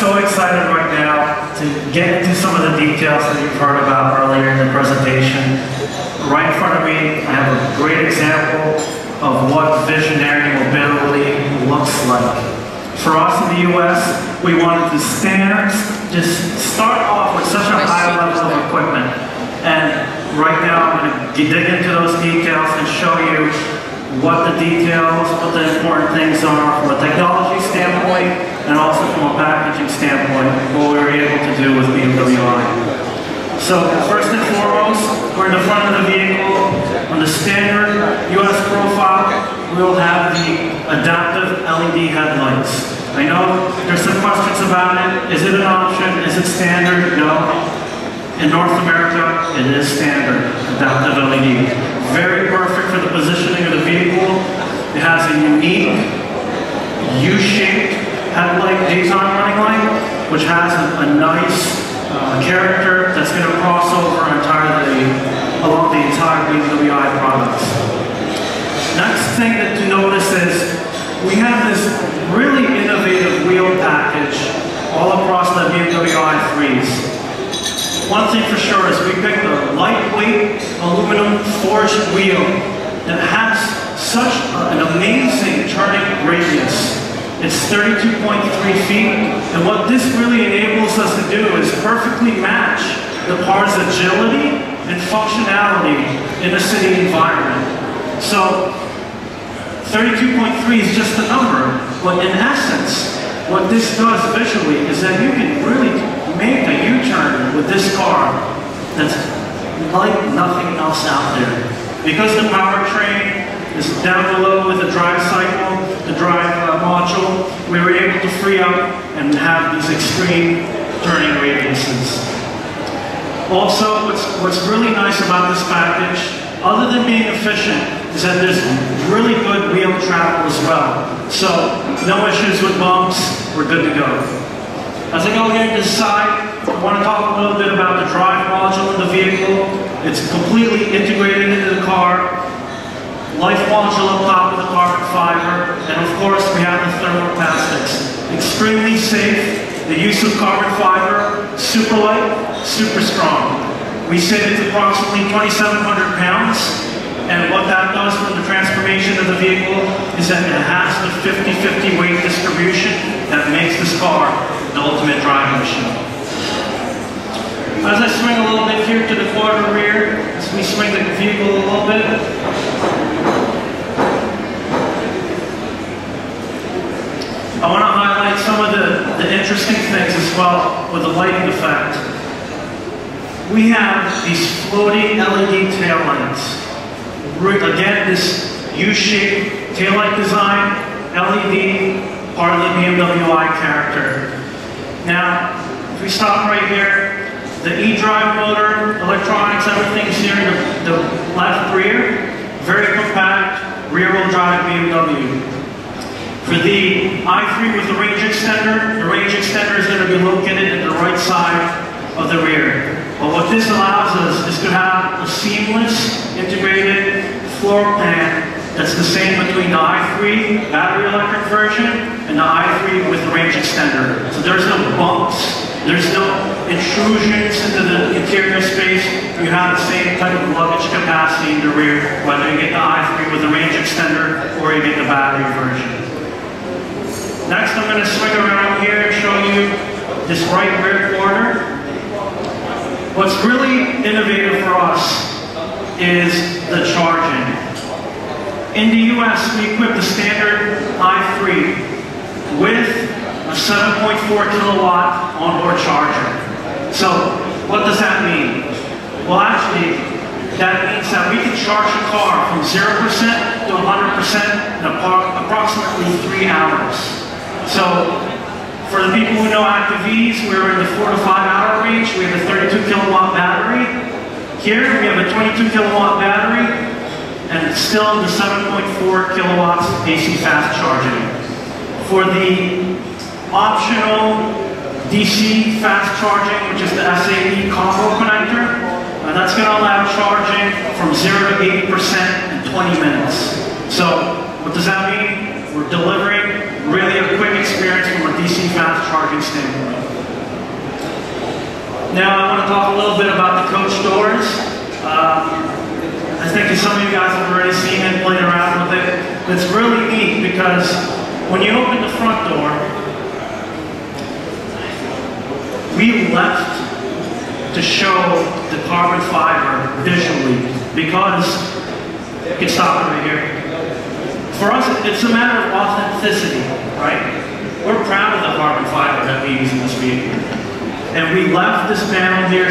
so excited right now to get into some of the details that you've heard about earlier in the presentation. Right in front of me, I have a great example of what visionary mobility looks like. For us in the US, we wanted to stand, just start off with such a high level of equipment. And right now, I'm going to dig into those details and show you what the details, what the important things are from a technology standpoint and also from a packaging standpoint, what we were able to do with BMW i. So first and foremost, we're in the front of the vehicle. On the standard US profile, we will have the adaptive LED headlights. I know there's some questions about it. Is it an option? Is it standard? No. In North America, it is standard, adaptive LED. Very perfect for the positioning of the vehicle. It has a unique U-shaped headlight daytime running light, which has a, a nice uh, character that's going to cross over entirely along the entire BMW i products. Next thing that to notice is we have this really innovative wheel package all across the BMW i3s. One thing for sure is we picked a lightweight aluminum forged wheel that has such an amazing turning radius. It's 32.3 feet, and what this really enables us to do is perfectly match the car's agility and functionality in a city environment. So 32.3 is just a number, but in essence, what this does visually is that you can really make a U-turn with this car that's like nothing else out there. Because the powertrain is down below with the drive cycle, the drive uh, module, we were able to free up and have these extreme turning radiuses. Also, what's, what's really nice about this package, other than being efficient, is that there's really good wheel travel as well. So, no issues with bumps, we're good to go. As I go here to the side, I want to talk a little bit about the drive module in the vehicle. It's completely integrated into the car. Life module up top with the carbon fiber. And of course, we have the thermoplastics. Extremely safe. The use of carbon fiber, super light, super strong. We said it's approximately 2,700 pounds. And what that does for the transformation of the vehicle is that it has the 50-50 weight distribution that makes this car the ultimate driving machine. As I swing a little bit here to the quarter rear, as we swing the vehicle a little bit, I want to highlight some of the, the interesting things as well with the lighting effect. We have these floating LED tail lights. Again, this U-shaped tail light design, LED, part of the BMW i character. Now, if we stop right here, the e-drive motor, electronics, everything's here in the, the left rear. Very compact, rear-wheel drive BMW. For the i3 with the range extender, the range extender is going to be located at the right side of the rear. But what this allows us is to have a seamless, integrated floor plan that's the same between the i3 battery electric version and the i3 with the range extender. So there's no bumps, there's no intrusions into the interior space. You have the same type of luggage capacity in the rear, whether you get the i3 with the range extender or you get the battery version. Next, I'm going to swing around here and show you this right rear corner. What's really innovative for us is the charging. In the US, we equip the standard i3 with a 7.4 kilowatt onboard charger. So, what does that mean? Well, actually, that means that we can charge a car from 0% to 100% in approximately three hours. So, for the people who know active EVs, we're in the four to five hour range. We have a 32 kilowatt battery. Here, we have a 22 kilowatt battery and still the 7.4 kilowatts AC fast charging. For the optional DC fast charging, which is the SAE combo connector, uh, that's going to allow charging from 0 to 80% in 20 minutes. So what does that mean? We're delivering really a quick experience from a DC fast charging standpoint. Now I want to talk a little bit about the coach doors. I think some of you guys have already seen it, played around with it. It's really neat because when you open the front door, we left to show the carbon fiber visually because, you can stop right here. For us, it's a matter of authenticity, right? We're proud of the carbon fiber that we use in this vehicle. And we left this panel here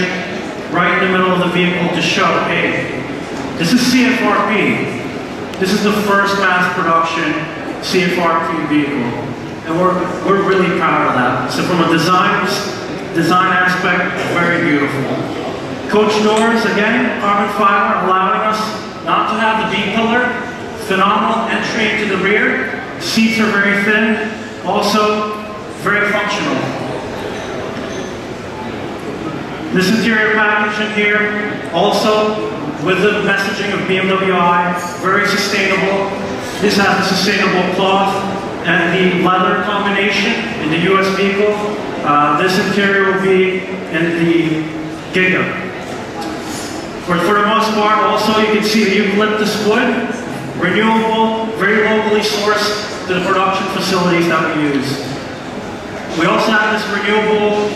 right in the middle of the vehicle to show, hey, this is CFRP. This is the first mass production CFRP vehicle. And we're, we're really proud of that. So from a design design aspect, very beautiful. Coach doors, again, carbon fiber, allowing us not to have the B-pillar. Phenomenal entry into the rear. Seats are very thin, also very functional. This interior package in here, also with the messaging of BMW i, very sustainable. This has a sustainable cloth and the leather combination in the US vehicle uh, this interior will be in the Giga. For, the most part, also you can see the eucalyptus wood, renewable, very locally sourced to the production facilities that we use. We also have this renewable,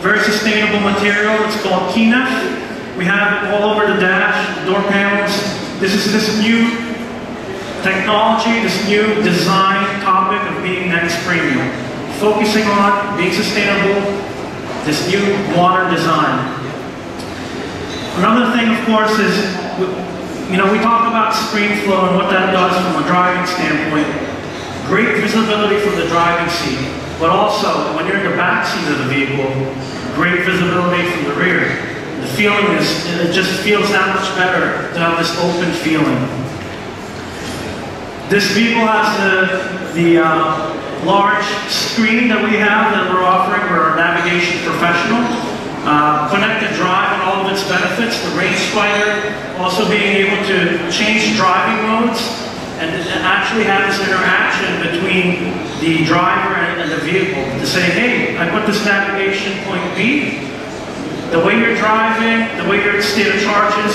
very sustainable material. It's called kenaf. We have all over the dash, door panels. This is this new technology, this new design topic of being next premium focusing on being sustainable, this new modern design. Another thing, of course, is, you know, we talk about stream flow and what that does from a driving standpoint. Great visibility from the driving seat, but also when you're in the back seat of the vehicle, great visibility from the rear. The feeling is, it just feels that much better to have this open feeling. This vehicle has the, the uh, large screen that we have that we're offering. We're a navigation professional. Uh, connected drive and all of its benefits, the range finder, also being able to change driving modes and actually have this interaction between the driver and, and the vehicle to say, hey, I put this navigation point B, the way you're driving, the way your state of charges,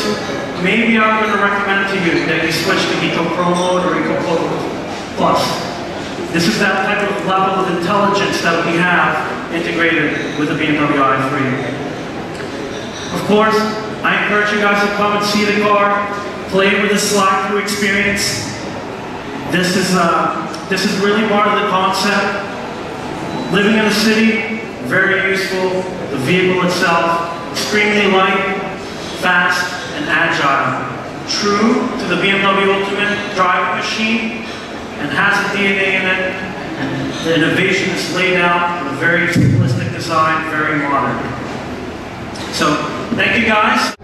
maybe I'm going to recommend to you that you switch to Eco Pro mode or Eco Pro Plus. This is that type of level of intelligence that we have integrated with the BMW i3. Of course, I encourage you guys to come and see the car, play with the slide-through experience. This is, uh, this is really part of the concept. Living in the city, very useful. The vehicle itself, extremely light, fast, and agile. True to the BMW Ultimate driving machine, and has a DNA in it. The innovation is laid out in a very simplistic design, very modern. So, thank you guys.